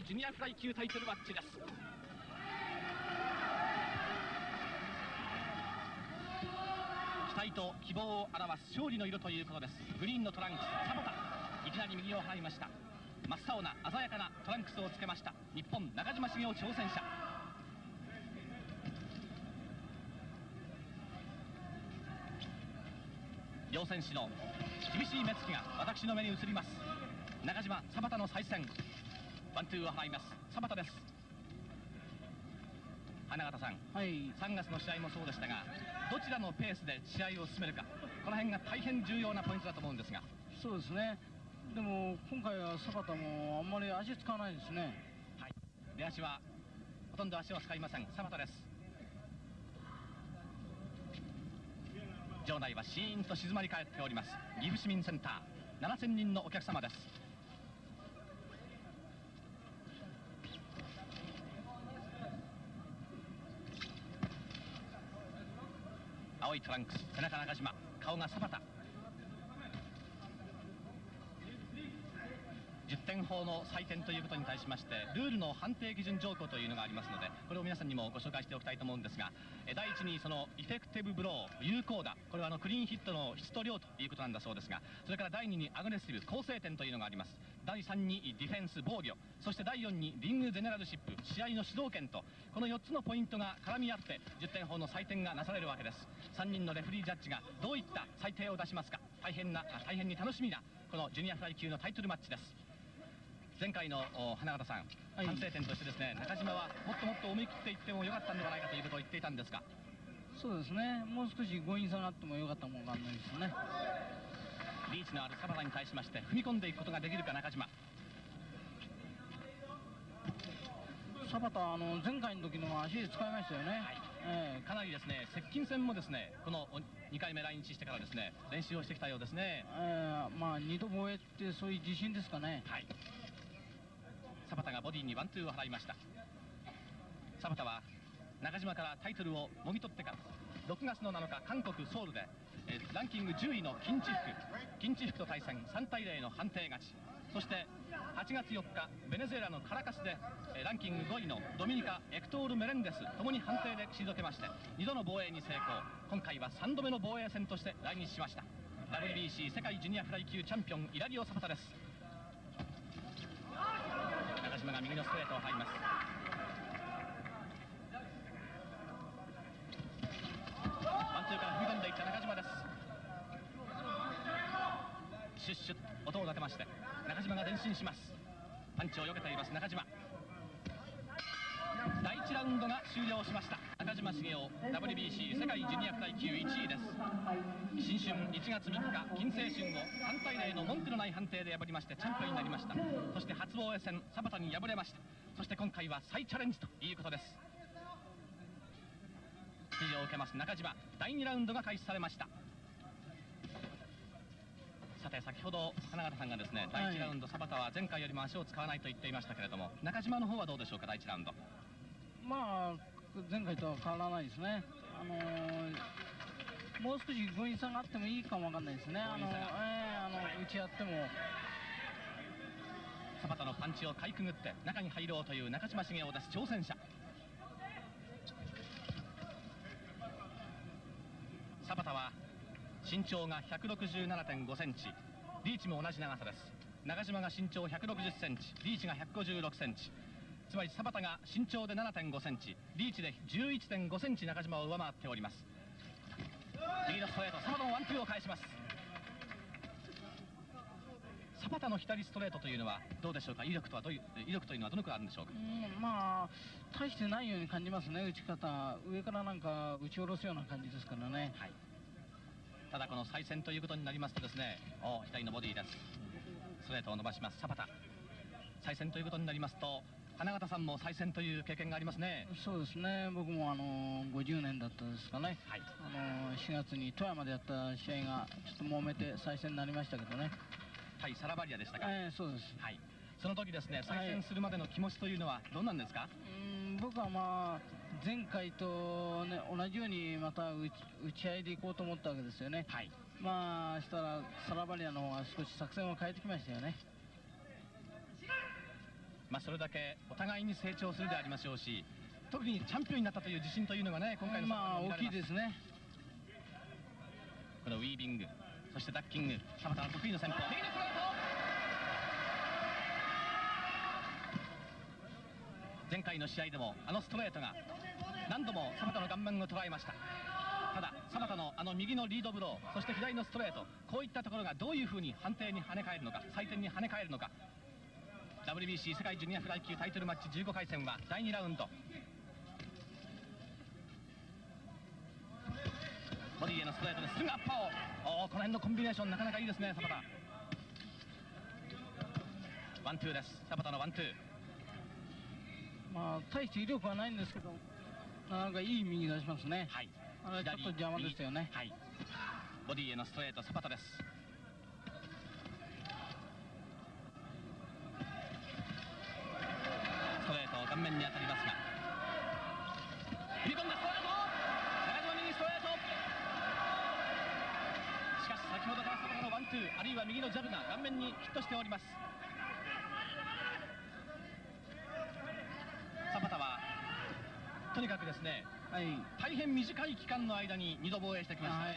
ジュニアフライ級タイトルマッチです。期待と希望を表す勝利の色ということです。グリーンのトランクスサボタ。いきなり右を払いました。真っ青な鮮やかなトランクスをつけました。日本中島茂雄挑戦者。両選手の厳しい目つきが私の目に映ります。中島サバタの再戦。ワンツーを払います。サバタです。花形さん、はい、3月の試合もそうでしたがどちらのペースで試合を進めるか。この辺が大変重要なポイントだと思うんですが。そうですね。でも今回はサバタもあんまり足使わないですね。はい。出足はほとんど足を使いません。サバタです。場内はシーンと静まり返っております。岐阜市民センター。7000人のお客様です青いトランクス背中中島顔がサバタ。10点法の採点ということに対しましてルールの判定基準条項というのがありますのでこれを皆さんにもご紹介しておきたいと思うんですが第一にそのイフェクティブブロー有効打。これはあのクリーンヒットの質と量ということなんだそうですがそれから第2にアグレッシブ攻勢点というのがあります。第3にディフェンス防御。そして第4にリングゼネラルシップ試合の主導権と。この4つのポイントが絡み合って10点法の採点がなされるわけです。3人のレフリージャッジがどういった裁定を出しますか？大変な大変に楽しみなこのジュニアフライ級のタイトルマッチです。前回の花形さん、はい、反省点としてですね中島はもっともっと思い切っていってもよかったんではないかということを言っていたんですが。そうですね。もう少し強引さがあってもよかったもんがあるんですね。リーチのあるサバタに対しまして踏み込んでいくことができるか中島。サバタあの前回の時の足で使いましたよね、はいえー、かなりですね接近戦もですねこの2回目来日してからですね練習をしてきたようですね、えー、まあ2度防衛ってそういう自信ですかね。はい。サバタがボディにワンツーを払いました。サバタは中島からタイトルをもぎ取ってから6月の7日韓国ソウルで、えー、ランキング10位の金地福金地福と対戦3対0の判定勝ちそして8月4日ベネズエラのカラカスで、ランキング5位のドミニカエクトール・メレンデスともに判定で退けまして2度の防衛に成功。今回は3度目の防衛戦として来日しました。WBC 世界ジュニアフライ級チャンピオンイラリオ・サバタです。中島が右のストレートを入ります。ワンツーから踏み込んでいった中島です。シュッシュッ音を立てまして中島が前進します。パンチを避けています中島。第1ラウンドが終了しました。中島茂雄 WBC 世界ジュニアフライ級1位です。新春1月3日金星春を反対例の文句のない判定で破りましてチャンピオンになりました。そして初防衛戦サバタに敗れました。そして今回は再チャレンジということです。指示を受けます中島。第2ラウンドが開始されました。て先ほど花形さんがですね第1ラウンド、サバタは前回よりも足を使わないと言っていましたけれども中島の方はどうでしょうか？第1ラウンド。まあ前回とは変わらないですね。あのー、もう少し強引さがあってもいいかもわかんないですね。あの、えー、あの打ち合っても。サバタのパンチをかいくぐって中に入ろうという中島茂雄です挑戦者。サバタは身長が167.5センチ。リーチも同じ長さです。長島が身長160センチ。リーチが156センチ。つまりサバタが身長で7.5センチ。リーチで11.5センチ。中島を上回っております。右のストレートサバタのワンツーを返します。サバタの左ストレートというのはどうでしょうか？威力とはどういう威力というのはどのくらいあるんでしょうか？うんまあ大してないように感じますね。打ち方。上からなんか打ち下ろすような感じですからね、はいただこの再戦ということになりますとですねお左のボディです。ストレートを伸ばします。サバタ。再戦ということになりますと花形さんも再戦という経験がありますね。そうですね。僕もあの50年だったですかね、はい、あの4月に富山でやった試合がちょっと揉めて再戦になりましたけどね。はいサラバリアでしたか、えー、そうです。はい。その時ですね再戦するまでの気持ちというのはどうなんですか、はい、うん僕はまあ前回と、ね、同じようにまた打ち合いでいこうと思ったわけですよね、はい、まあしたらサラバリアの方が少し作戦を変えてきましたよね。まあ、それだけお互いに成長するでありましょうし特にチャンピオンになったという自信というのがね今回のまあ大きいですね。このウィービングそしてダッキング田畑の得意の戦法。右にストレート。前回の試合でもあのストレートが何度も田畑の顔面を捉えました。ただ田畑のあの右のリードブローそして左のストレートこういったところがどういうふうに判定に跳ね返るのか採点に跳ね返るのか。WBC 世界ジュニアフライ級タイトルマッチ15回戦は第2ラウンド。ボディへのストレートですぐアッパーを。おこの辺のコンビネーションなかなかいいですねサバタ。ワンツーです。サバタのワンツー。まあ大して威力はないんですけど。なかなかいい右出しますね。はい。あれちょっと邪魔でしたよね。はい。ボディへのストレートサバタです。ストレート顔面に当たりますが踏み込んだストレート中島右ストレートしかし先ほどからサバタのワンツーあるいは右のジャブが顔面にヒットしておりますサバタはとにかくですね。はい。大変短い期間の間に2度防衛してきました。ね、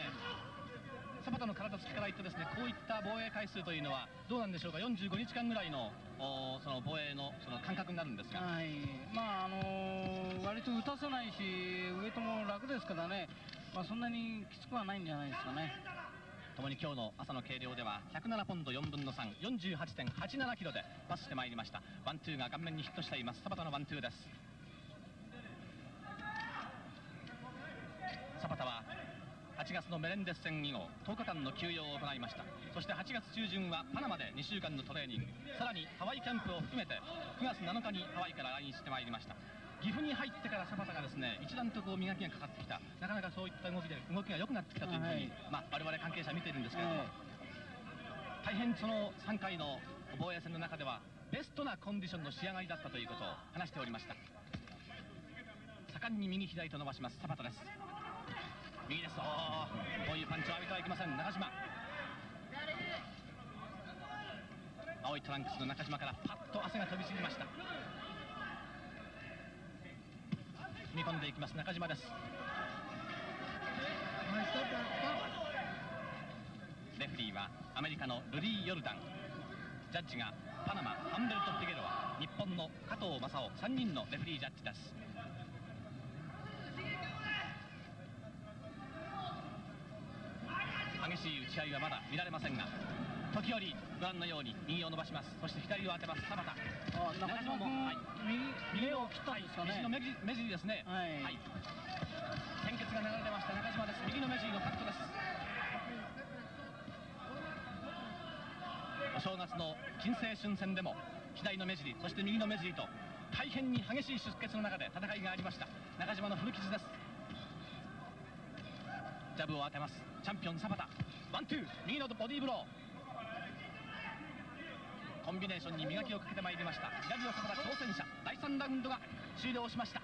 はい。サバタの体つきから言ってですねこういった防衛回数というのはどうなんでしょうか？45日間ぐらいのおその防衛のその間隔になるんですが、はい、まああのー割と打たせないし、上とも楽ですからね、まあ、そんなにきつくはないんじゃないですかね。ともに今日の朝の計量では107ポンド4分の3、48.87キロでパスしてまいりました。ワンツーが顔面にヒットしています。サパタのワンツーですサバタは8月のメレンデス戦以後10日間の休養を行いました。そして8月中旬はパナマで2週間のトレーニング。さらにハワイキャンプを含めて9月7日にハワイから来日してまいりました。岐阜に入ってからサバタがですね一段とこう磨きがかかってきた。なかなかそういった動きで動きが良くなってきたというふうに、はいまあ、我々関係者は見ているんですけれども、大変その3回の防衛戦の中ではベストなコンディションの仕上がりだったということを話しておりました。盛んに右左と伸ばしますサバタです右ですおこういうパンチを浴びてはいけません。中島。青いトランクスの中島からパッと汗が飛び散りました。踏み込んでいきます。中島です。レフリーはアメリカのルリー・ヨルダン。ジャッジがパナマハンベルト・フィゲロア日本の加藤正夫3人のレフリージャッジです。しい打ち合いはまだ見られませんが時折ご覧のように右を伸ばします。そして左を当てます。田畑。あ中島君、はい。右目を切ったんですかね。右の目尻目尻ですね。はい。献血が流れ出ました。中島です。右の目尻のカットです。お正月の金星春戦でも左の目尻そして右の目尻と大変に激しい出血の中で戦いがありました。中島の古傷です。ジャブを当てます。チャンピオンサバタワンツー右のボディーブロー。コンビネーションに磨きをかけてまいりました。左のサバタ挑戦者。第3ラウンドが終了しました。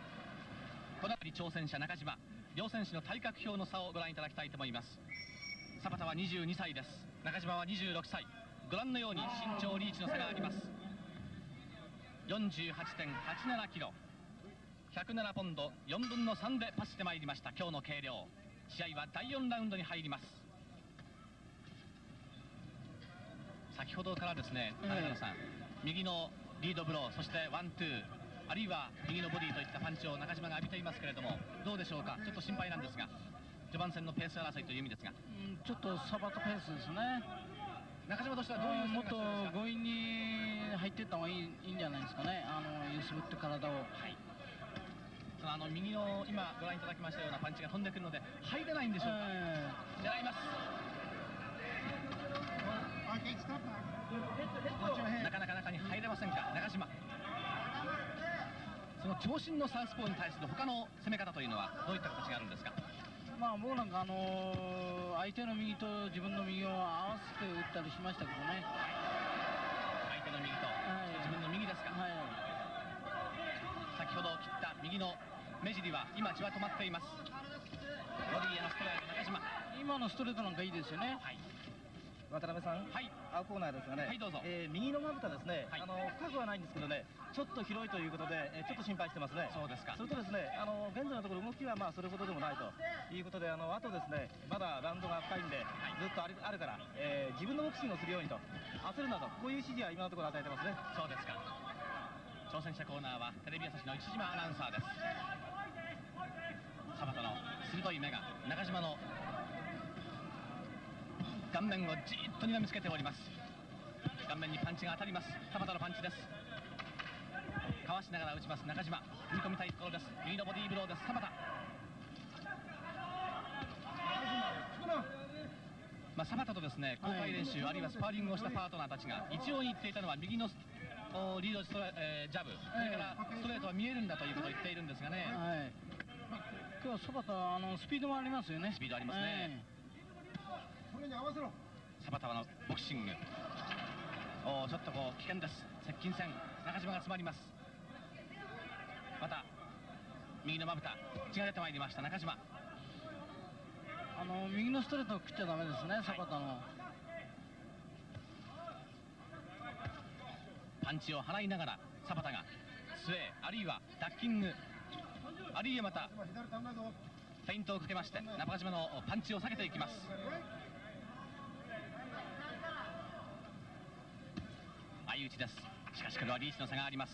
この辺り挑戦者中島。両選手の体格表の差をご覧いただきたいと思います。サバタは22歳です。中島は26歳。ご覧のように身長リーチの差があります。48.87キロ。107ポンド4分の3でパスしてまいりました。今日の計量。試合は第4ラウンドに入ります。先ほどからですねええ金野さん、右のリードブローそしてワンツーあるいは右のボディといったパンチを中島が浴びていますけれどもどうでしょうか？ちょっと心配なんですが序盤戦のペース争いという意味ですが。うんちょっとサバトペースですね。中島としてはどういうもっと強引に入っていった方がいいいいんじゃないですかね。あの揺すぶって体を。はい。あの右の今ご覧いただきましたようなパンチが飛んでくるので入れないんでしょうか、え狙いますなかなか中に入れませんか？中島。その長身のサウスポーに対する他の攻め方というのはどういった形があるんですか？えまあ僕なんかあのー相手の右と自分の右を合わせて打ったりしましたけどね。相手の右とはい。自分の右ですか、はい。先ほど切った右の目尻は今血は止まっています。ボディへのストレート中島。今のストレートなんかいいですよね。はい渡辺さん、はい。青コーナーですがね、はいどうぞ。えー右のまぶたですね、はい。あの深くはないんですけどね、ちょっと広いということで、えーちょっと心配してますね。そうですか。それとですね、あの現在のところ動きはまあそれほどでもないということで、あのあとですね、まだラウンドが深いんで、ずっとあるあるから、えー自分のボクシングをするようにと、焦るなと、こういう指示は今のところ与えてますね。そうですか。挑戦者コーナーはテレビ朝日の市島アナウンサーです。サバタの鋭い目が中島の顔面をじーっと睨みつけております。顔面にパンチが当たります。田畑のパンチです。かわしながら打ちます。中島。踏み込みたいところです。右のボディーブローです。田畑。まあ、サバタとですね公開練習、あるいはスパーリングをしたパートナーたちが一応言っていたのは右のおリードストレ、えージャブ、それからストレートは見えるんだということを言っているんですがね、はい。今日はそばとあのスピードもありますよね。スピードありますねサバタはのボクシング、おーちょっとこう危険です、接近戦、中島が詰まります。また右のまぶた。血が出てまいりました。中島。あの右のストレートを食っちゃダメですね、サバタの。パンチを払いながらサバタがスウェーあるいはダッキング。あるいはまたフェイントをかけまして中島のパンチを下げていきます打ちです。しかしこれはリーチの差があります。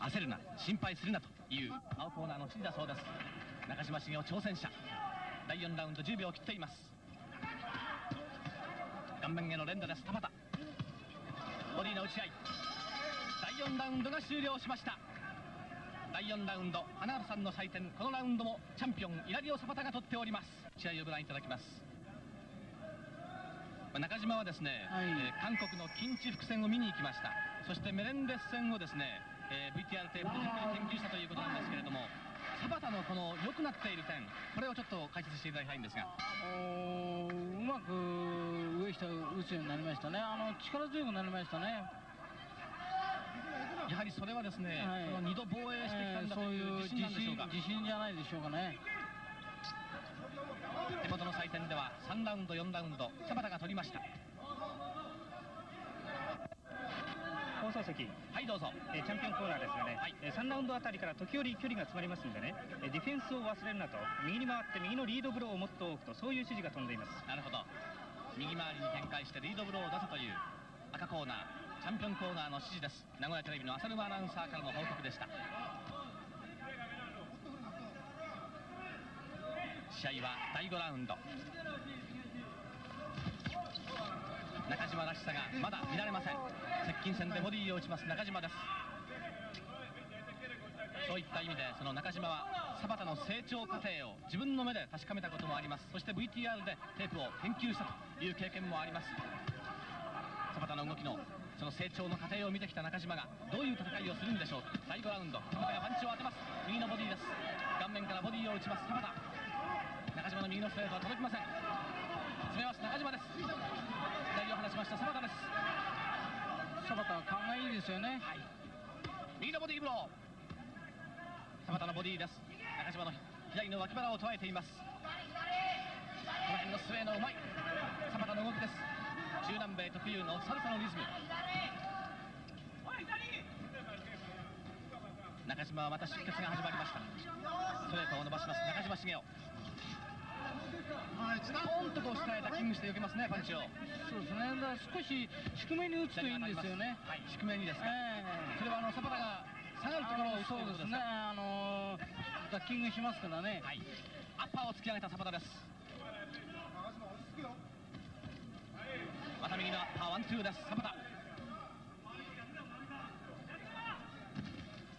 焦るな心配するなという青コーナーの指示だそうです。中島茂雄挑戦者。第4ラウンド10秒を切っています。顔面への連打です。田畑ボディの打ち合い。第4ラウンドが終了しました。第4ラウンド花原さんの採点このラウンドもチャンピオンイラリオ・サバタが取っております。試合をご覧いただきます。まあ中島はですね、はい。えー韓国の近畿伏線を見に行きました。そしてメレンデス戦をですね、えー VTR テープで研究したということなんですけれどもサバタのこの良くなっている点これをちょっと解説していただきたいんですが。うまく上下打つようになりましたね。あの力強くなりましたね。やはりそれはですね、はい。この2度防衛してきたんだとそういい。うう自自信なんでしょうか、信自信じゃないでしょうかね。手元の採点では3ラウンド4ラウンドサバタが取りました。放送席、はいどうぞ。えーチャンピオンコーナーですがね、はい。えー3ラウンドあたりから時折距離が詰まりますんでね、えーディフェンスを忘れるなと、右に回って右のリードブローをもっと多くと、そういう指示が飛んでいます。なるほど。右回りに展開してリードブローを出せという赤コーナーチャンピオンコーナーの指示です。名古屋テレビの浅沼アナウンサーからの報告でした。試合は第5ラウンド。中島らしさがまだ見られません。接近戦でボディーを打ちます中島です。そういった意味でその中島はサバタの成長過程を自分の目で確かめたこともあります。そして VTR でテープを研究したという経験もあります。サバタの動きのその成長の過程を見てきた中島がどういう戦いをするんでしょうか。第5ラウンド。サバタがパンチを当てます。右のボディです。顔面からボディを打ちます。サバタ中島の右のストレートは届きません。詰めます。中島です。左を離しました。サバタです。サバタは勘がいいですよね。はい。右のボディーブロー。田畑のボディーです。中島の左の脇腹を捉えています。この辺のスウェーのうまい。田畑の動きです中南米特有のサルサのリズム中島はまた出血が始まりましたストレートを伸ばします中島茂雄ポンとこう下へダッキングして避けますねパンチをそうですね。だから少し低めに打つといいんですよね。はい低めにですか、ええそれはあのサバタが下がるところを打つとそうですね。あのーダッキングしますからね。はい、アッパーを突き上げたサバタです。また右のアッパーワンツーです。サバタ。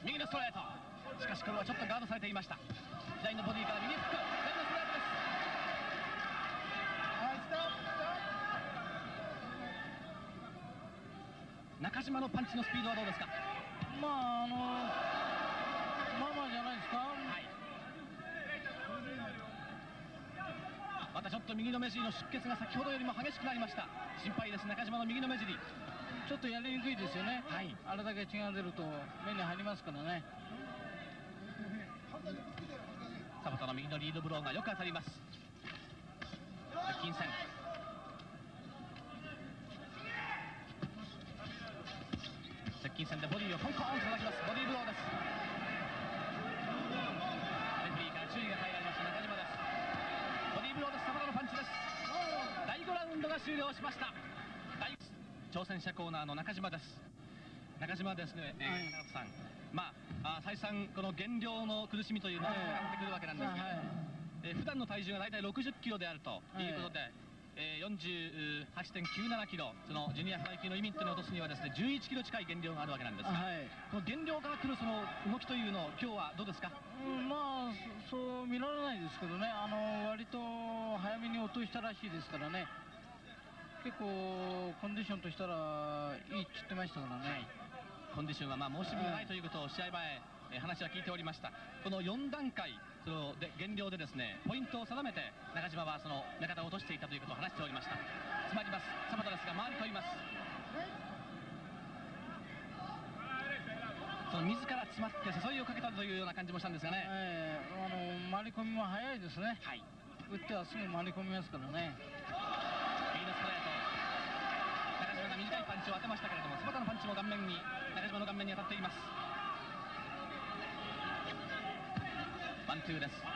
右のストレート。しかしこれはちょっとガードされていました。左のボディから右フック。左のストレートです。中島のパンチのスピードはどうですか？まああのまあまあじゃないですか？はい。またちょっと右の目尻の出血が先ほどよりも激しくなりました。心配です中島の右の目尻。ちょっとやりにくいですよね。はいあれだけ血が出ると目に入りますからね。サ田の右のリードブローがよく当たります接近戦接近戦でボディをコンコンと叩きますボディーブローですレフェリーから注意が入ボディーブローです田のパンチです。第5ラウンドが終了しました。第挑戦者コーナーの中島です。中島ですね、えーはい。さん。まああ再三この減量の苦しみというのがかかってくるわけなんですが、はい。えー普段の体重が大体60キロであるということで、えー48.97キロそのジュニアフライ級のリミットに落とすにはですね11キロ近い減量があるわけなんですが、はい。この減量から来るその動きというのを今日はどうですか？うんまあそそう見られないですけどね。あの割と早めに落としたらしいですからね。結構コンディションとしたらいいって言ってましたからね、コンディションはまあ申し分がないということを試合前、えー話は聞いておりました。この4段階そので減量でですねポイントを定めて中島はその目方を落としていたということを話しておりました。詰まります。サ田ですが回り込みます。その自ら詰まって誘いをかけたというような感じもしたんですがね、ええあの回り込みも早いですね。はい。打ってはすぐ回り込みますからね。右のストレート中島が短いパンチを当てましたけれどもサ田のパンチも顔面に中島の顔面に当たっていますワンツーです。中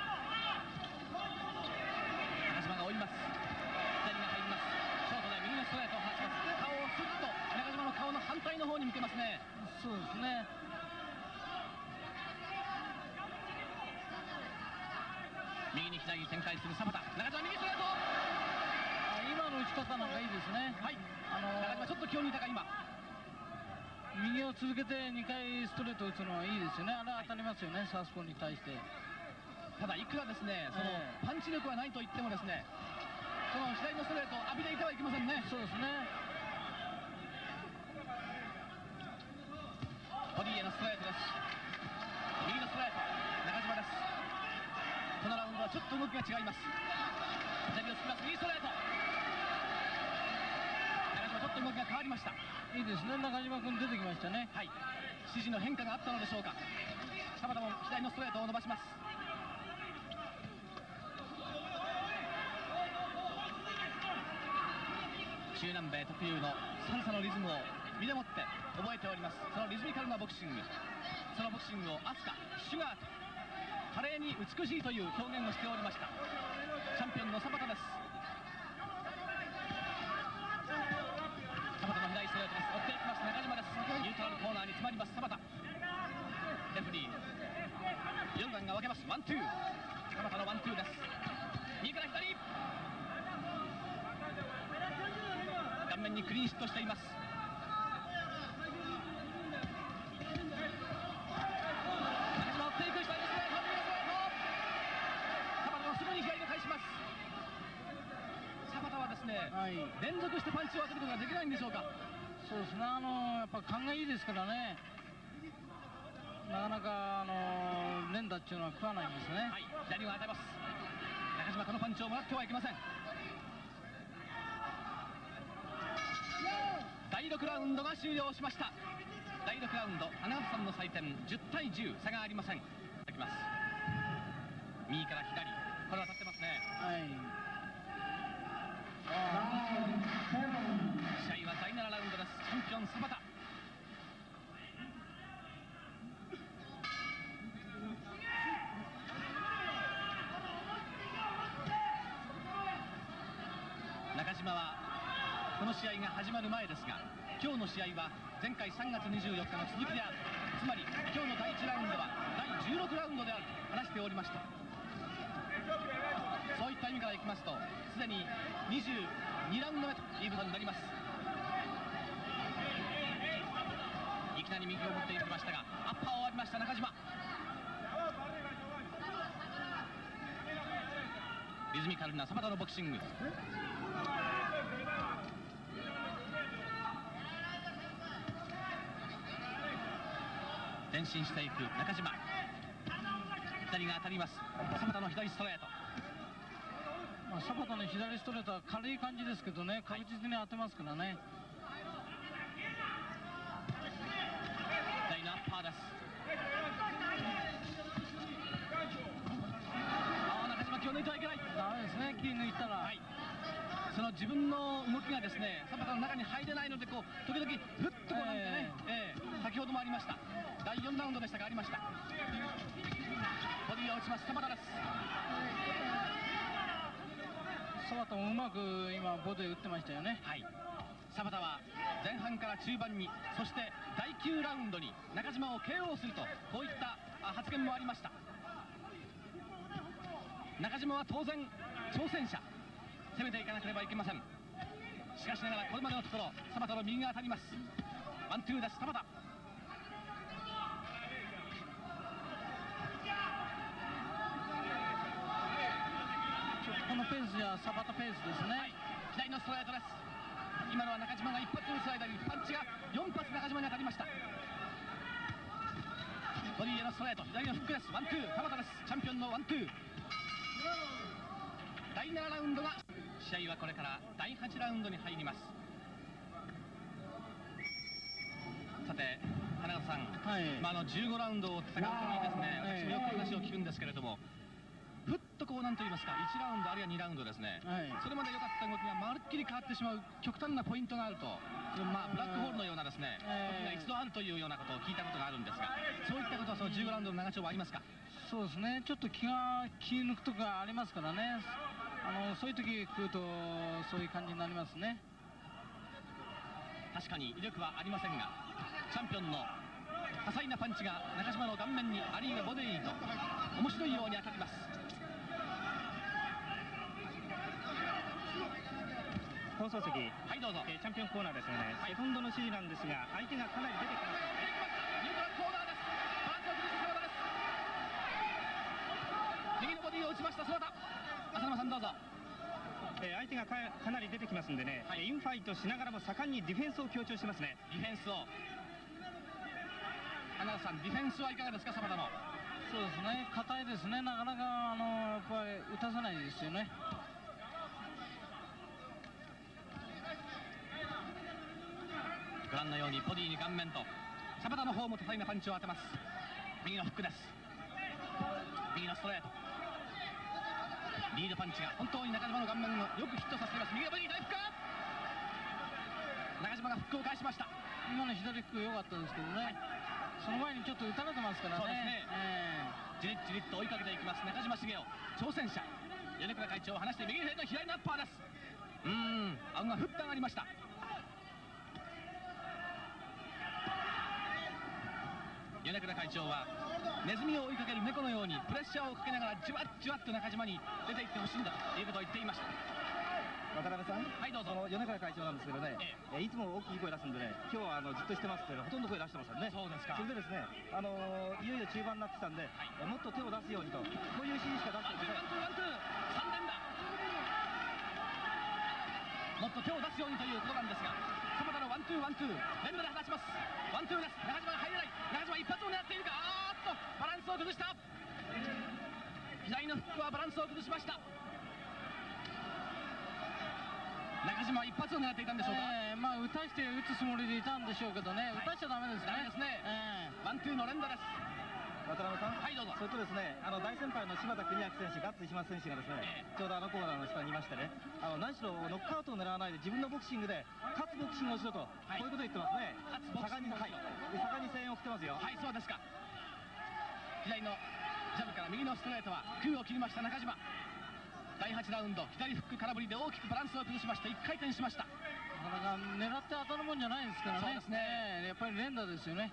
島が追います。左が入ります。ショートで右のストレートを放ちます顔をスッと中島の顔の反対の方に向けますね。そうですね。右に左に展開するサ田中島右ストレート。あ今の打ち方なんかいいですね。はい。あの中島ちょっと気を抜いたか今。右を続けて2回ストレート打つのはいいですよね。あれ当たりますよね、サウスポーに対してただいくらですねそのええパンチ力はないと言ってもですねその左のストレートを浴びていてはいけませんね。そうですね。ボディへのストレートです。右のストレート中島です。このラウンドはちょっと動きが違います。左を突きます。右ストレート。中島ちょっと動きが変わりました。いいですね。中島君出てきましたね。はい。指示の変化があったのでしょうか。田も左のストレートを伸ばします中南米特有のサルサのリズムを身でもって覚えております。そのリズミカルなボクシングそのボクシングをアスカシュガーと華麗に美しいという表現をしておりました。チャンピオンのサパタですサパタの左ストレートです。追っていきます。中島です。ニュートラルコーナーに詰まります。サパタ。レフリー。4段が分けます。ワンツー。サバタのワンツーです。右から左。面にクリーンヒットしています。中島追っていく左のストレート右のストレート。サバタはすぐに左を返します。サバタはですねはい。連続してパンチを当てることができないんでしょうか。そうですね。あのやっぱ勘がいいですからね。なかなかあの連打っていうのは食わないんですね。はい。左を当てます。中島このパンチをもらってはいけません第6ラウンドが終了しました。第6ラウンド花形さんの採点10対10差がありません。いただきます。右から左。これは当たってますね。はい。試合は第7ラウンドです。チャンピオンサバタ中島はこの試合が始まる前ですが今日の試合は前回3月24日の続きである。つまり今日の第1ラウンドは第16ラウンドであると話しておりました。そういった意味からいきますとすでに22ラウンド目ということになります。いきなり右を持っていきましたがアッパーを浴びました中島。リズミカルなサバタのボクシング。前進していく中島左が当たりますサバタの左ストレートまあ、サバタの左ストレートは軽い感じですけどね確実に当てますからね、左のアッパーです気を抜いてはいけないダメですね気抜いたら、はいその自分の動きがですねサバタの中に入れないのでこう時々ふっとこうなんてね、ええ先ほどもありました。第4ラウンドでしたがありました。ボディを打ちます。サバタです。サバタもうまく今ボディ打ってましたよね。はい。サバタは前半から中盤にそして第9ラウンドに中島を KO するとこういったあ発言もありました。中島は当然挑戦者。攻めていかなければいけません。しかしながらこれまでのところサバタの右が当たります。ワンツーです。サバょっとこのペースじゃサバタペースですね、左のストレートです。今のは中島が一発打つ間にパンチが4発中島に当たりました。ボディへのストレート。左のフックです。ワンツー。サパタです。チャンピオンのワンツー。第7ラウンドが試合はこれから第8ラウンドに入ります。さて花形さん、はい。まあ、あの15ラウンドを戦うとにですね、私もよく話を聞くんですけれども、ふっとこうなんと言いますか、1ラウンドあるいは2ラウンドですね、はい。それまで良かった動きがまるっきり変わってしまう極端なポイントがあると、まあ、ブラックホールのようなですね、ええ。時が一度あるというようなことを聞いたことがあるんですが、そういったことはその15ラウンドの長丁場ありますか？そうですね。ちょっと気が気抜くとかありますからね。あのそういう時来るとそういう感じになりますね。確かに威力はありませんが、チャンピオンの多彩なパンチが中島の顔面に、あるいはボディにと、面白いように当たります。放送席、はい、どうぞ。えーチャンピオンコーナーですよね、はいセコンドの指示なんですが相手がかなり出てきますニュートラルコーナーです。バランスを崩したです。右のボディを打ちました、姿。浅沼さん、どうぞ。えー相手がかかなり出てきますんでね、はいインファイトしながらも盛んにディフェンスを強調してますねディフェンスを。花田さん、ディフェンスはいかがですか、サバタの。そうですね硬いですねなかなかあのやっぱり打たせないですよねご覧のようにボディに顔面とサバタの方も多彩なパンチを当てます。右のフックです。右のストレート。リードパンチが本当に中島の顔面をよくヒットさせています。右のボディ大フック中島がフックを返しました。今の左フック良かったですけどね、その前にちょっと打たれてますからね。そうですね。えじりっじりっと追いかけていきます。中島茂雄。挑戦者。米倉会長を離して右手の左のアッパーです。うーん顎がふっと上がりました米倉会長はネズミを追いかける猫のようにプレッシャーをかけながらじわっじわっと中島に出ていってほしいんだということを言っていました。渡辺さんはいどうぞ。その米川会長なんですけどね、ええーいつも大きい声出すんでね今日はあのじっとしてますってほとんど声出してませんね。そうですか。それでですね、あのーいよいよ中盤になってきたんで、えーもっと手を出すようにとこういう指示しか出していません。ワンツーワンツー3連だもっと手を出すようにということなんですがサパタのワンツーワンツー連打で放ちます。ワンツーです。中島が入れない。中島一発を狙っているか。あーっとバランスを崩した。左のフックはバランスを崩しました。中島は一発を狙っていたんでしょうか、ええまあ打たして打つつもりでいたんでしょうけどね、打たしちゃダメですね。ダメですね。えワンツーの連打です渡辺さんはいどうぞそれとですねあの大先輩の柴田邦明選手ガッツ石松選手がですね、えちょうどあのコーナーの下にいましてねあの何しろノックアウトを狙わないで自分のボクシングで勝つボクシングをしろと、はい。こういうことを言ってますね。勝つボクシング。をしろ盛んに、はい、で盛んに声援を送ってますよ。はいそうですか。左のジャブから右のストレートは空を切りました中島。第8ラウンド左フック空振りで大きくバランスを崩しました。1回転しました。なかなか狙って当たるもんじゃないですからね。そうですね。ええやっぱり連打ですよね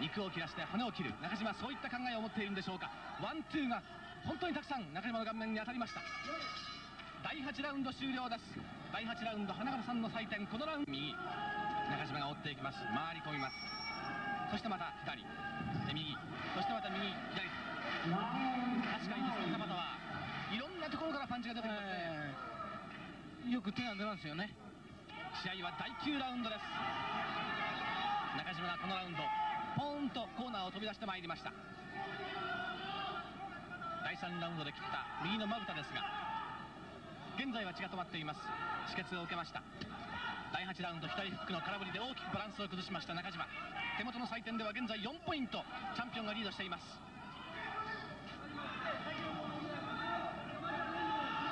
肉を切らして骨を切る中島はそういった考えを持っているんでしょうか。ワンツーが本当にたくさん中島の顔面に当たりました。第8ラウンド終了です。第8ラウンド花形さんの採点このラウンド右中島が追っていきます。回り込みます。そしてまた左。で右。そしてまた右左。確かにです。ね田畑はいろんなところからパンチが出てきますね、ええよく手が出ますよね。試合は第9ラウンドです。中島がこのラウンドポーンとコーナーを飛び出してまいりました。第3ラウンドで切った右のまぶたですが現在は血が止まっています。止血を受けました。第8ラウンド左フックの空振りで大きくバランスを崩しました中島。手元の採点では現在4ポイント。チャンピオンがリードしています。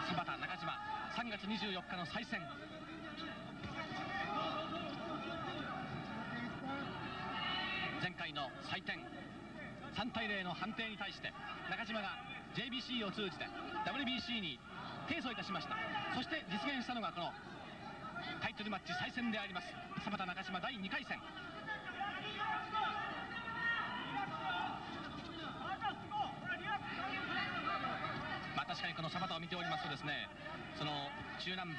柴田中島。3月24日の再戦。採点。3対0の判定に対して中島が JBC を通じて WBC に提訴いたしました。そして実現したのがこのタイトルマッチ再戦でありますサ田中島第2回戦。まあ確かにこのサバタを見ておりますとですねその中南米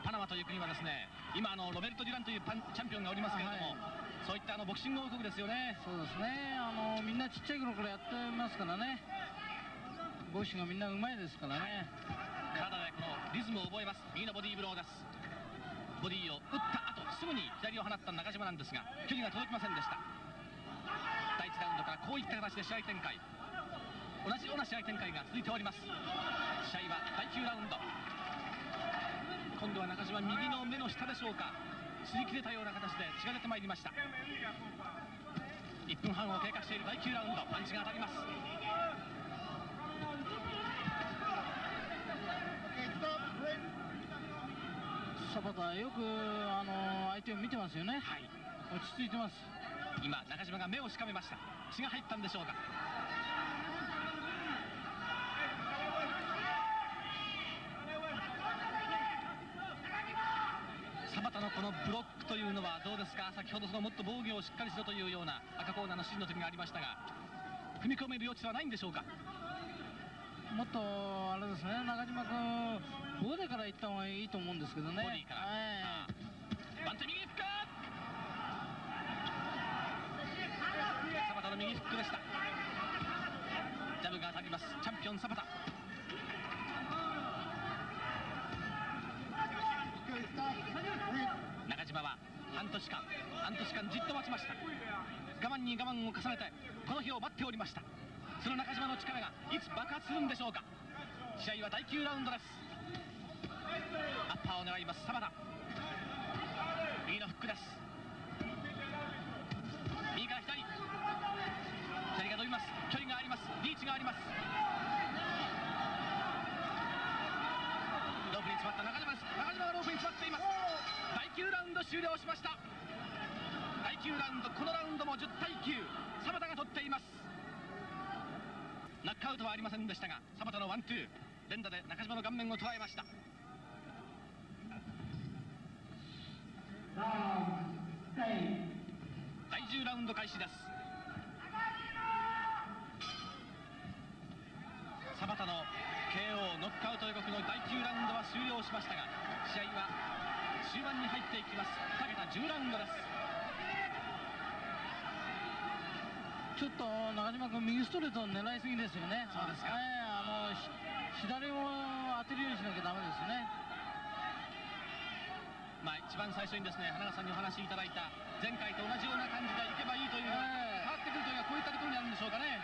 パナマという国はですね今あのロベルト・デュランというチャンピオンがおりますけれども、はい。そういったあのボクシング王国ですよね。そうですね。あのみんなちっちゃい頃からやってますからね。ボクシングがみんなうまいですからね。体でこのリズムを覚えます。右のボディーブローです。ボディを打った後すぐに左を放った中島なんですが距離が届きませんでした。第1ラウンドからこういった形で試合展開。同じような試合展開が続いております。試合は第9ラウンド。今度は中島右の目の下でしょうか擦り切れたような形で血が出てまいりました。1分半を経過している第9ラウンドパンチが当たります。サバタよくあの相手を見てますよね、はい、落ち着いてます。今中島が目をしかめました。血が入ったんでしょうかサバタのこのブロックというのはどうですか？先ほどそのもっと防御をしっかりしろというような赤コーナーの指示の時がありましたが踏み込める余地はないんでしょうか？もっとあれですね。中島君ボディからいった方がいいと思うんですけどね。ボディから、はい、バンテ右フック。サバタの右フックでした。ジャブが当たります。チャンピオンサバタ中島は半年間半年間じっと待ちました。我慢に我慢を重ねてこの日を待っておりました。その中島の力がいつ爆発するんでしょうか。試合は第9ラウンドです。アッパーを狙います澤田右のフックです。右から左。左が伸びます。距離があります。リーチがあります。ロープに詰まった中島です。中島がロープに詰まっています。9ラウンド終了しました。第9ラウンドこのラウンドも10対9澤田が取っています。ナックアウトはありませんでしたが澤田のワンツー。連打で中島の顔面を捉えました。第10ラウンド開始です。サバタの KO ノックアウト予告の第9ラウンドは終了しましたが試合は終盤に入っていきます。2桁10ラウンドです。ちょっと中島君右ストレートを狙いすぎですよね。そうですか、あの左を当てるようにしなきゃダメですね。まあ一番最初にですね花川さんにお話しいただいた前回と同じような感じでいけばいいというのが変わってくるというのはこういったところにあるんでしょうかね。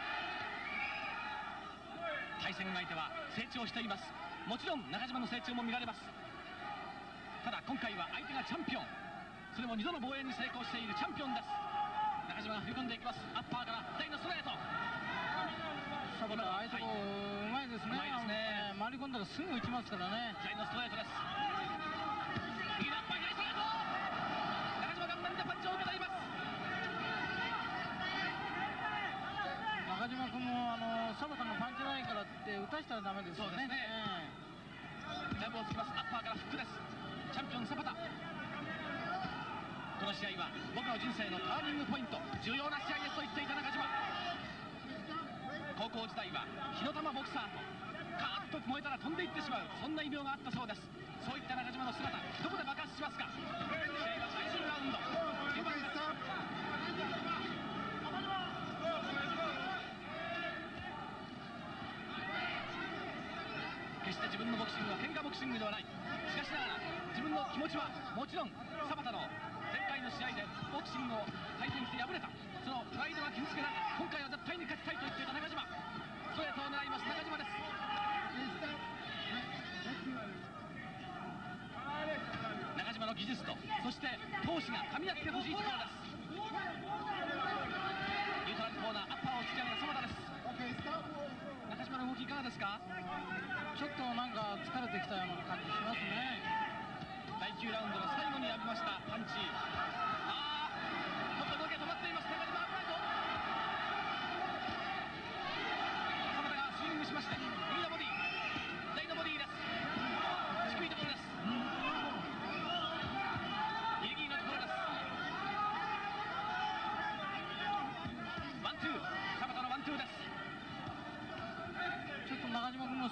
対戦相手は成長しています。もちろん中島の成長も見られますただ今回は相手がチャンピオン。それも2度の防衛に成功しているチャンピオンです。中島が踏み込んでいきます。アッパーから左のストレート。サああいうとこうまいですね。うまいですね。回り込んだらすぐ打ちますからね。左のストレートです。右のアッパー左ストレート。中島顔面でパンチを受けています。中島君もあのサバタのパンチないからって打たしたらダメですよねそうですねジャブをつきますアッパーからフックですチャンピオンサバタこの試合は僕の人生のターニングポイント重要な試合ですと言っていた中島高校時代は火の玉ボクサーとカーッと燃えたら飛んでいってしまう。そんな異名があったそうです。そういった中島の姿どこで爆発しますか？試合は最終ラウンド。決して自分のボクシングは喧嘩ボクシングではない。しかしながら自分の気持ちはもちろんサバタの前回の試合でボクシングを対戦して敗れたそのプライドは傷つけながら今回は絶対に勝ちたいと言っていた中島ストレートを狙います中島です中島の技術とそして闘志が噛み合ってほしいところですニュートラルコーナーアッパーを突き上げた澤田です中島の動きいかがですか？ちょっとなんか疲れてきたような感じします9ラウンドの最後に浴びましたパンチああちょっと動きが止まっています中島危ないぞ鎌田がスイングしまして右のボディ左のボディです低いところですギリギリのところですワンツー鎌田のワンツーですちょっと中島君もス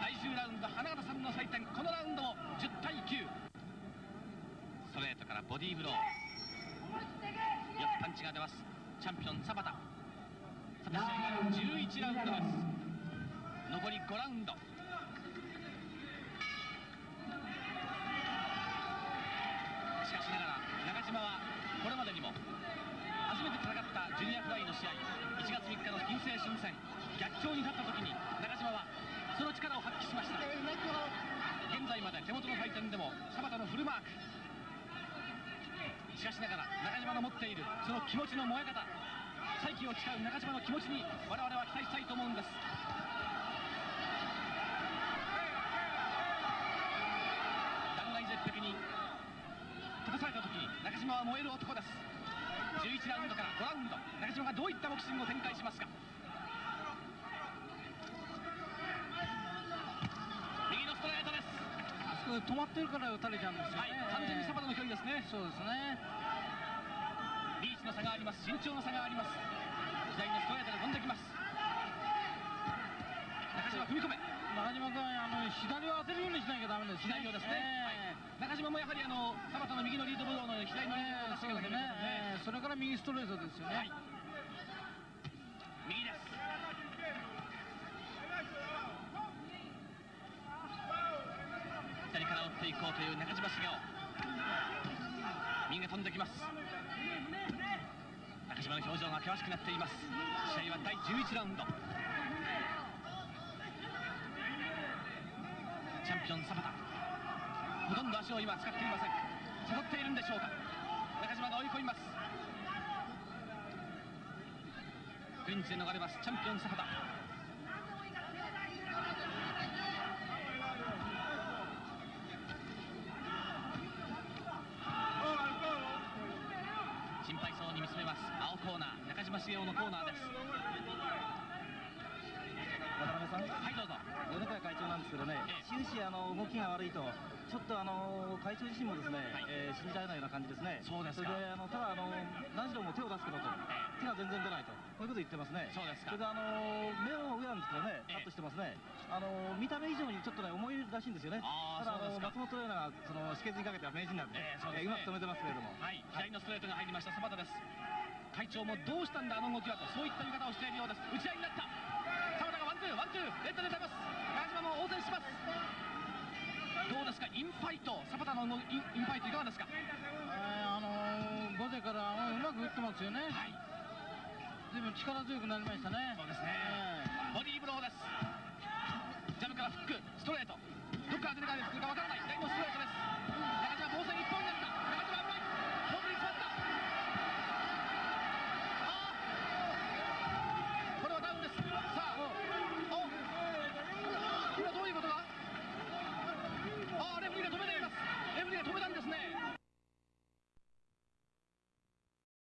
第10ラウンド花形さんの採点このラウンドも10対9ストレートからボディーブロー。よくパンチが出ます。チャンピオンサバタ。さて試合は11ラウンドです。残り5ラウンド。しかしながら中島はこれまでにも初めて戦ったジュニアフライの試合。1月3日の金星新戦。逆境に立った時に中島はその力を発揮しました。現在まで手元の回転でもサバタのフルマーク。しかしながら中島の持っているその気持ちの燃え方。再起を誓う中島の気持ちに我々は期待したいと思うんです。断崖絶壁に立たされた時中島は燃える男です。11ラウンドから5ラウンド中島がどういったボクシングを展開しますか。あそこで止まってるから打たれちゃうんですよはいね完全にサバタの距離ですね。そうですね。リーチの差があります。身長の差があります。左のストレートが飛んできます。中島踏み込め。中島君あの左を当てるようにしなきゃダメですね。左をですね、えはい、中島もやはりあのサバタの右のリードブローの左のリードを出していかなきゃいねね。ええ。それから右ストレートですよね、はい右です左から打っていこうという中島茂雄。右が飛んできます。中島の表情が険しくなっています。試合は第11ラウンド。チャンピオンサバタ。ほとんど足を今使っていません。誘っているんでしょうか。中島が追い込みます。クリンチで逃れます。チャンピオンサバタ心配そうに見つめます青コーナー中島茂雄のコーナーです渡辺さんはいどうぞ米川会長なんですけどね、ええ終始あの動きが悪いと、ちょっとあの会長自身もですね、はいえー信じられないような感じですね。そうですかそれであのただあの何しろもう手を出すけどと、手が全然出ないと、こういうこと言ってますね。そうですかそれであの目の上なんですけどね、ええカットしてますね。あの見た目以上にちょっとね重いらしいんですよね。ただあのそうですか松本トレーナーがその止血にかけては名人なんで、ええそうですねうまく止めてますけれども。はい、左のストレートが入りました、サパタです。会長もどうしたんだ、あの動きはと、そういった言い方をしているようです。打ち合いになった。サバタがワンツー、ワンツー、連打で出ます。中島も応戦します。どうですか、インパイト、サパタのインインパイト、いかがですか、えー、あのー、からうまく打ってますよね、はい、ぶん力強くなりましたね、そうですね、えー、ボディーブローです、ジャブからフック、ストレート、どっから出てくるか？分からない、大のストレートです、中島、防戦一本になる。